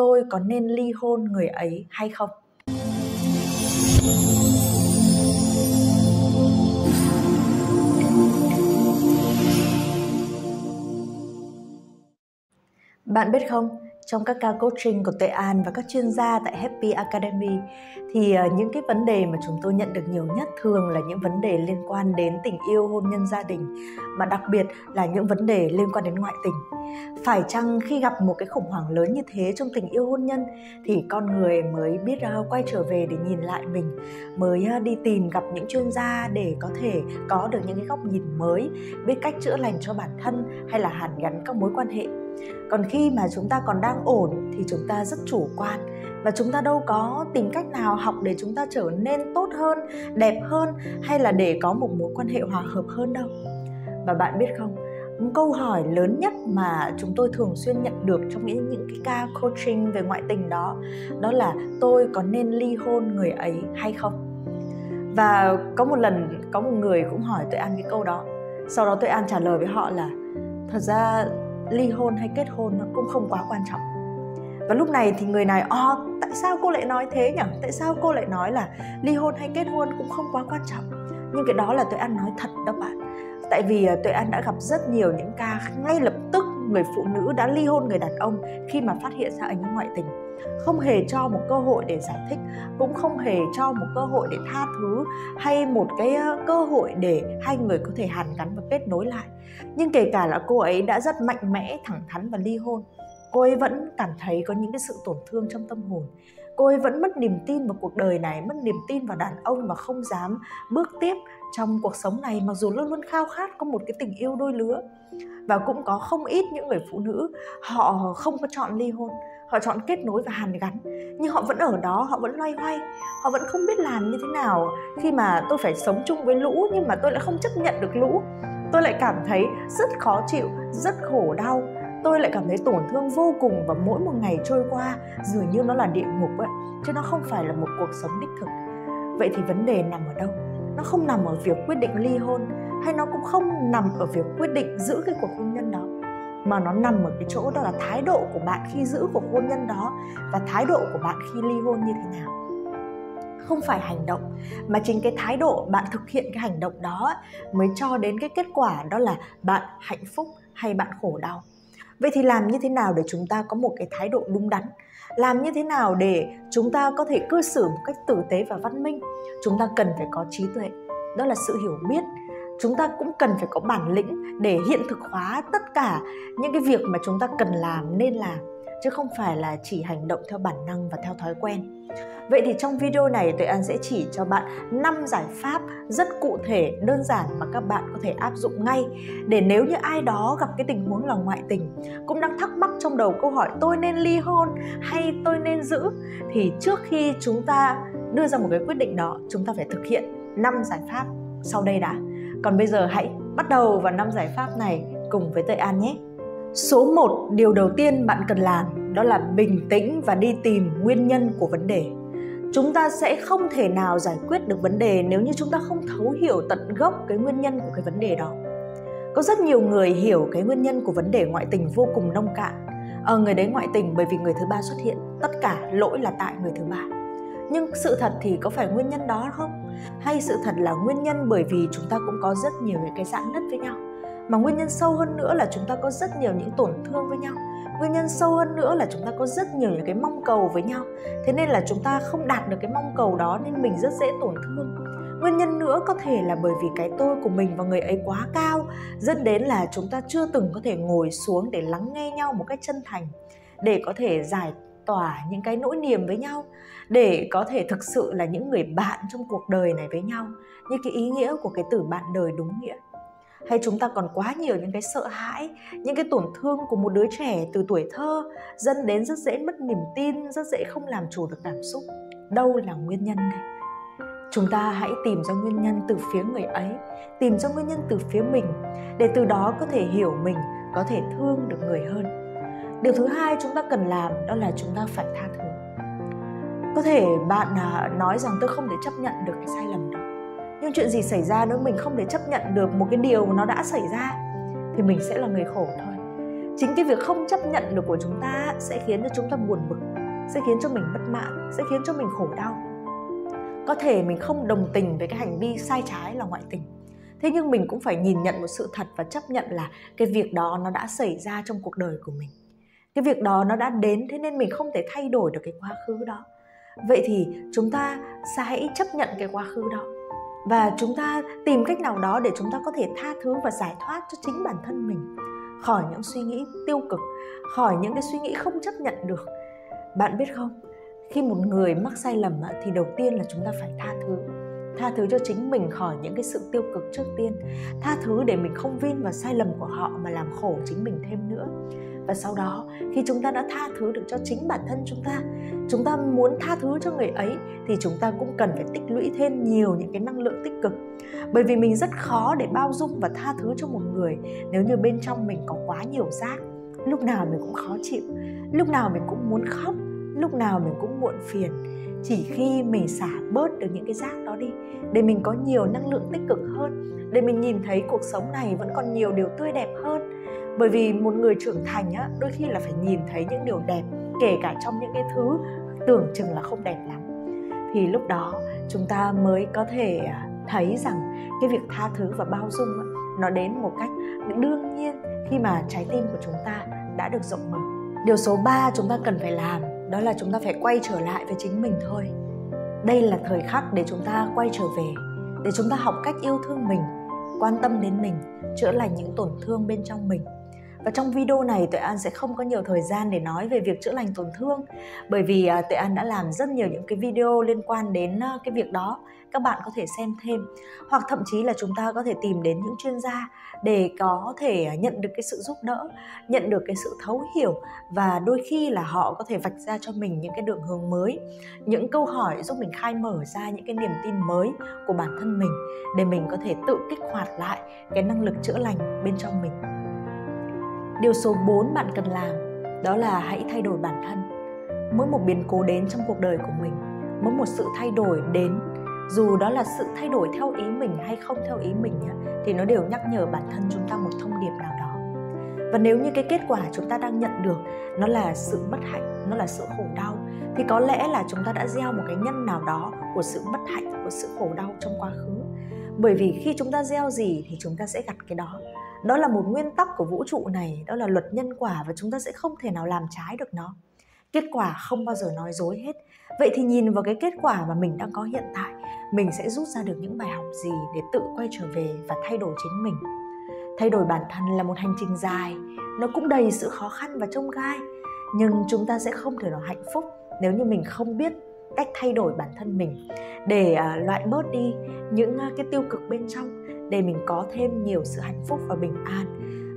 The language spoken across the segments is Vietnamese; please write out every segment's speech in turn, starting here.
tôi có nên ly hôn người ấy hay không? Bạn biết không, trong các ca coaching của Tuệ An và các chuyên gia tại Happy Academy thì ờ, những cái vấn đề mà chúng tôi nhận được nhiều nhất thường là những vấn đề liên quan đến tình yêu, hôn nhân, gia đình mà đặc biệt là những vấn đề liên quan đến ngoại tình. Phải chăng khi gặp một cái khủng hoảng lớn như thế trong tình yêu hôn nhân thì con người mới biết ra quay trở về để nhìn lại mình, mới ờ, đi tìm gặp những chuyên gia để có thể có được những cái góc nhìn mới, biết cách chữa lành cho bản thân hay là hàn gắn các mối quan hệ còn khi mà chúng ta còn đang ổn thì chúng ta rất chủ quan và chúng ta đâu có tìm cách nào học để chúng ta trở nên tốt hơn, đẹp hơn hay là để có một mối quan hệ hòa hợp hơn đâu. Và bạn biết không, câu hỏi lớn nhất mà chúng tôi thường xuyên nhận được trong những những cái ca coaching về ngoại tình đó đó là tôi có nên ly hôn người ấy hay không? Và có một lần, có một người cũng hỏi tôi an cái câu đó. Sau đó tôi an trả lời với họ là thật ra ly hôn hay kết hôn nó cũng không quá quan trọng. Và lúc này thì người này o tại sao cô lại nói thế nhỉ? Tại sao cô lại nói là ly hôn hay kết hôn cũng không quá quan trọng? Nhưng cái đó là tuệ an nói thật đó bạn. Tại vì ờ, tuệ an đã gặp rất nhiều những ca, ngay lập tức người phụ nữ đã ly hôn người đàn ông khi mà phát hiện ra anh ngoại tình không hề cho một cơ hội để giải thích, cũng không hề cho một cơ hội để tha thứ hay một cái cơ hội để hai người có thể hàn gắn và kết nối lại. Nhưng kể cả là cô ấy đã rất mạnh mẽ, thẳng thắn và ly hôn, cô ấy vẫn cảm thấy có những cái sự tổn thương trong tâm hồn. Cô ấy vẫn mất niềm tin vào cuộc đời này, mất niềm tin vào đàn ông và không dám bước tiếp trong cuộc sống này, mặc dù luôn luôn khao khát có một cái tình yêu đôi lứa và cũng có không ít những người phụ nữ, họ không có chọn ly hôn, họ chọn kết nối và hàn gắn. Nhưng họ vẫn ở đó, họ vẫn loay hoay, họ vẫn không biết làm như thế nào khi mà tôi phải sống chung với lũ nhưng mà tôi lại không chấp nhận được lũ. Tôi lại cảm thấy rất khó chịu, rất khổ đau. Tôi lại cảm thấy tổn thương vô cùng và mỗi một ngày trôi qua dường như nó là địa ngục ấy, chứ nó không phải là một cuộc sống đích thực. Vậy thì vấn đề nằm ở đâu? Nó không nằm ở việc quyết định ly hôn hay nó cũng không nằm ở việc quyết định giữ cái cuộc hôn nhân đó, mà nó nằm ở cái chỗ đó là thái độ của bạn khi giữ cuộc hôn nhân đó và thái độ của bạn khi ly hôn như thế nào. Không phải hành động, mà chính cái thái độ bạn thực hiện cái hành động đó mới cho đến cái kết quả đó là bạn hạnh phúc hay bạn khổ đau. Vậy thì làm như thế nào để chúng ta có một cái thái độ đúng đắn? Làm như thế nào để chúng ta có thể cư xử một cách tử tế và văn minh? Chúng ta cần phải có trí tuệ, đó là sự hiểu biết chúng ta cũng cần phải có bản lĩnh để hiện thực hóa tất cả những cái việc mà chúng ta cần làm nên làm chứ không phải là chỉ hành động theo bản năng và theo thói quen. Vậy thì trong video này Tuệ An sẽ chỉ cho bạn 5 giải pháp rất cụ thể, đơn giản mà các bạn có thể áp dụng ngay để nếu như ai đó gặp cái tình huống là ngoại tình cũng đang thắc mắc trong đầu câu hỏi tôi nên ly hôn hay tôi nên giữ thì trước khi chúng ta đưa ra một cái quyết định đó chúng ta phải thực hiện 5 giải pháp sau đây đã. Còn bây giờ hãy bắt đầu vào năm giải pháp này cùng với Tây An nhé. Số 1, điều đầu tiên bạn cần làm đó là bình tĩnh và đi tìm nguyên nhân của vấn đề. Chúng ta sẽ không thể nào giải quyết được vấn đề nếu như chúng ta không thấu hiểu tận gốc cái nguyên nhân của cái vấn đề đó. Có rất nhiều người hiểu cái nguyên nhân của vấn đề ngoại tình vô cùng nông cạn. Ờ, người đấy ngoại tình bởi vì người thứ ba xuất hiện, tất cả lỗi là tại người thứ ba. Nhưng sự thật thì có phải nguyên nhân đó không? Hay sự thật là nguyên nhân bởi vì chúng ta cũng có rất nhiều những cái giãn nứt với nhau? mà nguyên nhân sâu hơn nữa là chúng ta có rất nhiều những tổn thương với nhau. Nguyên nhân sâu hơn nữa là chúng ta có rất nhiều những cái mong cầu với nhau. Thế nên là chúng ta không đạt được cái mong cầu đó nên mình rất dễ tổn thương. Nguyên nhân nữa có thể là bởi vì cái tôi của mình và người ấy quá cao, dẫn đến là chúng ta chưa từng có thể ngồi xuống để lắng nghe nhau một cách chân thành, để có thể giải tỏa những cái nỗi niềm với nhau để có thể thực sự là những người bạn trong cuộc đời này với nhau, như cái ý nghĩa của cái từ bạn đời đúng nghĩa. Hay chúng ta còn quá nhiều những cái sợ hãi, những cái tổn thương của một đứa trẻ từ tuổi thơ, dẫn đến rất dễ mất niềm tin, rất dễ không làm chủ được cảm xúc. Đâu là nguyên nhân đây chúng ta hãy tìm ra nguyên nhân từ phía người ấy, tìm ra nguyên nhân từ phía mình, để từ đó có thể hiểu mình, có thể thương được người hơn. Điều thứ hai chúng ta cần làm đó là chúng ta phải tha thứ có thể bạn à, nói rằng tôi không thể chấp nhận được cái sai lầm đó. Nhưng chuyện gì xảy ra nếu mình không thể chấp nhận được một cái điều mà nó đã xảy ra thì mình sẽ là người khổ thôi. Chính cái việc không chấp nhận được của chúng ta sẽ khiến cho chúng ta buồn bực sẽ khiến cho mình bất mãn sẽ khiến cho mình khổ đau. Có thể mình không đồng tình với cái hành vi sai trái là ngoại tình thế nhưng mình cũng phải nhìn nhận một sự thật và chấp nhận là cái việc đó nó đã xảy ra trong cuộc đời của mình. Cái việc đó nó đã đến thế nên mình không thể thay đổi được cái quá khứ đó vậy thì chúng ta sẽ hãy chấp nhận cái quá khứ đó. Và chúng ta tìm cách nào đó để chúng ta có thể tha thứ và giải thoát cho chính bản thân mình. Khỏi những suy nghĩ tiêu cực, khỏi những cái suy nghĩ không chấp nhận được. Bạn biết không, khi một người mắc sai lầm thì đầu tiên là chúng ta phải tha thứ tha thứ cho chính mình khỏi những cái sự tiêu cực trước tiên. Tha thứ để mình không vin vào sai lầm của họ mà làm khổ chính mình thêm nữa. Và sau đó, khi chúng ta đã tha thứ được cho chính bản thân chúng ta chúng ta muốn tha thứ cho người ấy, thì chúng ta cũng cần phải tích lũy thêm nhiều những cái năng lượng tích cực. Bởi vì mình rất khó để bao dung và tha thứ cho một người nếu như bên trong mình có quá nhiều rác. Lúc nào mình cũng khó chịu, lúc nào mình cũng muốn khóc, lúc nào mình cũng muộn phiền chỉ khi mình xả bớt được những cái rác đó đi để mình có nhiều năng lượng tích cực hơn để mình nhìn thấy cuộc sống này vẫn còn nhiều điều tươi đẹp hơn. Bởi vì một người trưởng thành á đôi khi là phải nhìn thấy những điều đẹp kể cả trong những cái thứ tưởng chừng là không đẹp lắm. Thì lúc đó chúng ta mới có thể à, thấy rằng cái việc tha thứ và bao dung á, nó đến một cách đương nhiên khi mà trái tim của chúng ta đã được rộng mở. Điều số 3 chúng ta cần phải làm đó là chúng ta phải quay trở lại với chính mình thôi. Đây là thời khắc để chúng ta quay trở về, để chúng ta học cách yêu thương mình, quan tâm đến mình, chữa lành những tổn thương bên trong mình và trong video này Tuệ An sẽ không có nhiều thời gian để nói về việc chữa lành tổn thương. Bởi vì uh, Tuệ An đã làm rất nhiều những cái video liên quan đến uh, cái việc đó. Các bạn có thể xem thêm. Hoặc thậm chí là chúng ta có thể tìm đến những chuyên gia để có thể à, nhận được cái sự giúp đỡ nhận được cái sự thấu hiểu. Và đôi khi là họ có thể vạch ra cho mình những cái đường hướng mới những câu hỏi giúp mình khai mở ra những cái niềm tin mới của bản thân mình để mình có thể tự kích hoạt lại cái năng lực chữa lành bên trong mình điều số 4 bạn cần làm, đó là hãy thay đổi bản thân. Mỗi một biến cố đến trong cuộc đời của mình, mỗi một sự thay đổi đến, dù đó là sự thay đổi theo ý mình hay không theo ý mình thì nó đều nhắc nhở bản thân chúng ta một thông điệp nào đó. Và nếu như cái kết quả chúng ta đang nhận được nó là sự bất hạnh, nó là sự khổ đau, thì có lẽ là chúng ta đã gieo một cái nhân nào đó của sự bất hạnh, của sự khổ đau trong quá khứ. Bởi vì khi chúng ta gieo gì thì chúng ta sẽ gặt cái đó đó là một nguyên tắc của vũ trụ này, đó là luật nhân quả và chúng ta sẽ không thể nào làm trái được nó. Kết quả không bao giờ nói dối hết. Vậy thì nhìn vào cái kết quả mà mình đang có hiện tại, mình sẽ rút ra được những bài học gì để tự quay trở về và thay đổi chính mình? Thay đổi bản thân là một hành trình dài. Nó cũng đầy sự khó khăn và trông gai. Nhưng chúng ta sẽ không thể nào hạnh phúc nếu như mình không biết cách thay đổi bản thân mình. Để à, loại bớt đi những à, cái tiêu cực bên trong để mình có thêm nhiều sự hạnh phúc và bình an.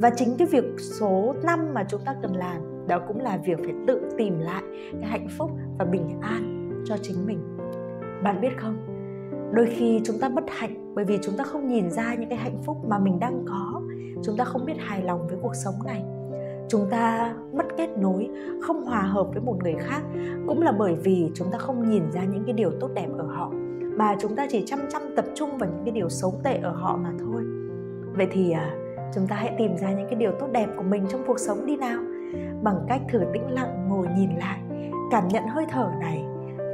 Và chính cái việc số 5 mà chúng ta cần làm, đó cũng là việc phải tự tìm lại cái hạnh phúc và bình an cho chính mình. Bạn biết không? Đôi khi chúng ta bất hạnh bởi vì chúng ta không nhìn ra những cái hạnh phúc mà mình đang có. Chúng ta không biết hài lòng với cuộc sống này. Chúng ta mất kết nối, không hòa hợp với một người khác cũng là bởi vì chúng ta không nhìn ra những cái điều tốt đẹp ở họ mà chúng ta chỉ chăm chăm tập trung vào những cái điều xấu tệ ở họ mà thôi. Vậy thì à, chúng ta hãy tìm ra những cái điều tốt đẹp của mình trong cuộc sống đi nào. Bằng cách thử tĩnh lặng ngồi nhìn lại cảm nhận hơi thở này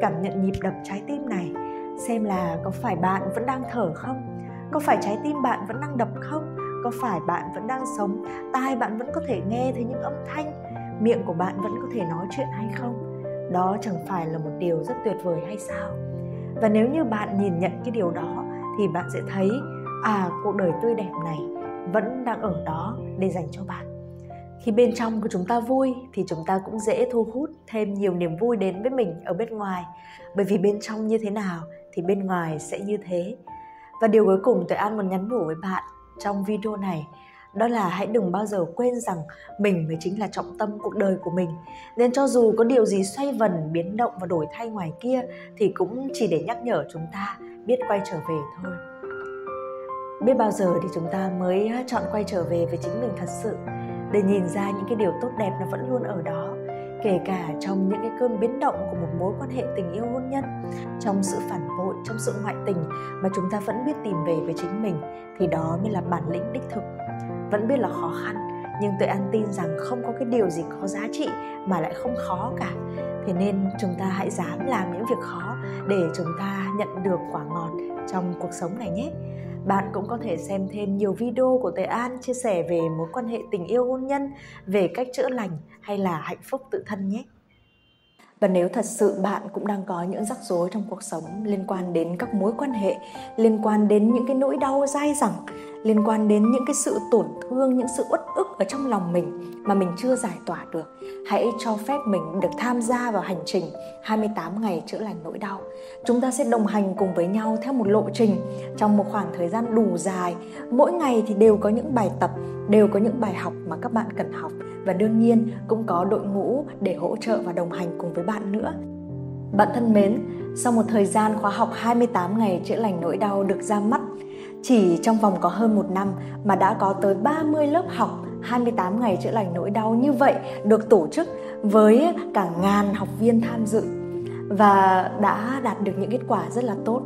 cảm nhận nhịp đập trái tim này xem là có phải bạn vẫn đang thở không? Có phải trái tim bạn vẫn đang đập không? Có phải bạn vẫn đang sống? Tai bạn vẫn có thể nghe thấy những âm thanh miệng của bạn vẫn có thể nói chuyện hay không? Đó chẳng phải là một điều rất tuyệt vời hay sao? Và nếu như bạn nhìn nhận cái điều đó thì bạn sẽ thấy à cuộc đời tươi đẹp này vẫn đang ở đó để dành cho bạn. Khi bên trong của chúng ta vui thì chúng ta cũng dễ thu hút thêm nhiều niềm vui đến với mình ở bên ngoài. Bởi vì bên trong như thế nào thì bên ngoài sẽ như thế. Và điều cuối cùng tôi an muốn nhắn nhủ với bạn trong video này đó là hãy đừng bao giờ quên rằng mình mới chính là trọng tâm cuộc đời của mình. Nên cho dù có điều gì xoay vần, biến động và đổi thay ngoài kia, thì cũng chỉ để nhắc nhở chúng ta biết quay trở về thôi. Biết bao giờ thì chúng ta mới chọn quay trở về với chính mình thật sự. Để nhìn ra những cái điều tốt đẹp nó vẫn luôn ở đó. Kể cả trong những cái cơn biến động của một mối quan hệ tình yêu hôn nhân, trong sự phản bội, trong sự ngoại tình mà chúng ta vẫn biết tìm về với chính mình, thì đó mới là bản lĩnh đích thực vẫn biết là khó khăn nhưng tuệ an tin rằng không có cái điều gì có giá trị mà lại không khó cả thế nên chúng ta hãy dám làm những việc khó để chúng ta nhận được quả ngọt trong cuộc sống này nhé bạn cũng có thể xem thêm nhiều video của Tuệ An chia sẻ về mối quan hệ tình yêu hôn nhân, về cách chữa lành hay là hạnh phúc tự thân nhé. Và nếu thật sự bạn cũng đang có những rắc rối trong cuộc sống liên quan đến các mối quan hệ, liên quan đến những cái nỗi đau dai dẳng, liên quan đến những cái sự tổn thương, những sự uất ức ở trong lòng mình mà mình chưa giải tỏa được, hãy cho phép mình được tham gia vào hành trình 28 ngày chữa lành nỗi đau. Chúng ta sẽ đồng hành cùng với nhau theo một lộ trình trong một khoảng thời gian đủ dài. Mỗi ngày thì đều có những bài tập, đều có những bài học mà các bạn cần học và đương nhiên cũng có đội ngũ để hỗ trợ và đồng hành cùng với bạn nữa. Bạn thân mến, sau một thời gian khóa học 28 ngày chữa lành nỗi đau được ra mắt, chỉ trong vòng có hơn một năm mà đã có tới 30 lớp học 28 ngày chữa lành nỗi đau như vậy được tổ chức với cả ngàn học viên tham dự và đã đạt được những kết quả rất là tốt.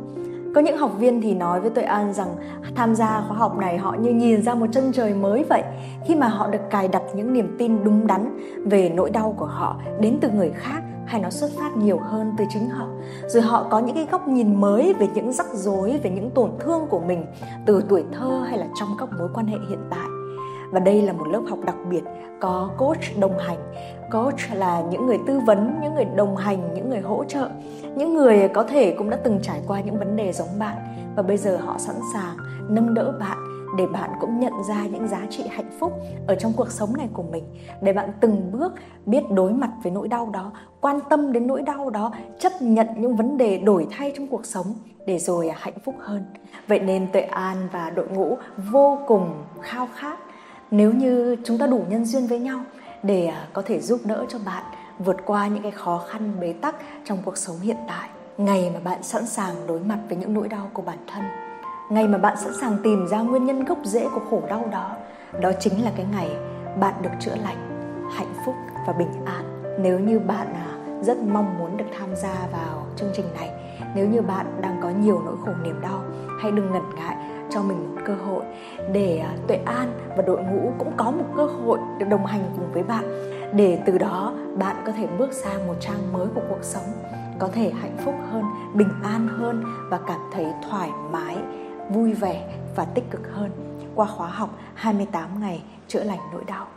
Có những học viên thì nói với Tuệ An rằng tham gia khóa học này họ như nhìn ra một chân trời mới vậy khi mà họ được cài đặt những niềm tin đúng đắn về nỗi đau của họ đến từ người khác hay nó xuất phát nhiều hơn từ chính họ? Rồi họ có những cái góc nhìn mới về những rắc rối, về những tổn thương của mình từ tuổi thơ hay là trong các mối quan hệ hiện tại? Và đây là một lớp học đặc biệt, có coach đồng hành. Coach là những người tư vấn, những người đồng hành, những người hỗ trợ. Những người có thể cũng đã từng trải qua những vấn đề giống bạn và bây giờ họ sẵn sàng nâng đỡ bạn để bạn cũng nhận ra những giá trị hạnh phúc ở trong cuộc sống này của mình. Để bạn từng bước biết đối mặt với nỗi đau đó, quan tâm đến nỗi đau đó, chấp nhận những vấn đề đổi thay trong cuộc sống để rồi à, hạnh phúc hơn. Vậy nên tuệ an và đội ngũ vô cùng khao khát. Nếu như chúng ta đủ nhân duyên với nhau để à, có thể giúp đỡ cho bạn vượt qua những cái khó khăn, bế tắc trong cuộc sống hiện tại, ngày mà bạn sẵn sàng đối mặt với những nỗi đau của bản thân ngày mà bạn sẵn sàng tìm ra nguyên nhân gốc rễ của khổ đau đó đó chính là cái ngày bạn được chữa lành, hạnh phúc và bình an. Nếu như bạn à, rất mong muốn được tham gia vào chương trình này, nếu như bạn đang có nhiều nỗi khổ niềm đau, hãy đừng ngần ngại cho mình một cơ hội để à, tuệ an và đội ngũ cũng có một cơ hội được đồng hành cùng với bạn. Để từ đó, bạn có thể bước sang một trang mới của cuộc sống, có thể hạnh phúc hơn, bình an hơn và cảm thấy thoải mái vui vẻ và tích cực hơn qua khóa học 28 ngày chữa lành nỗi đau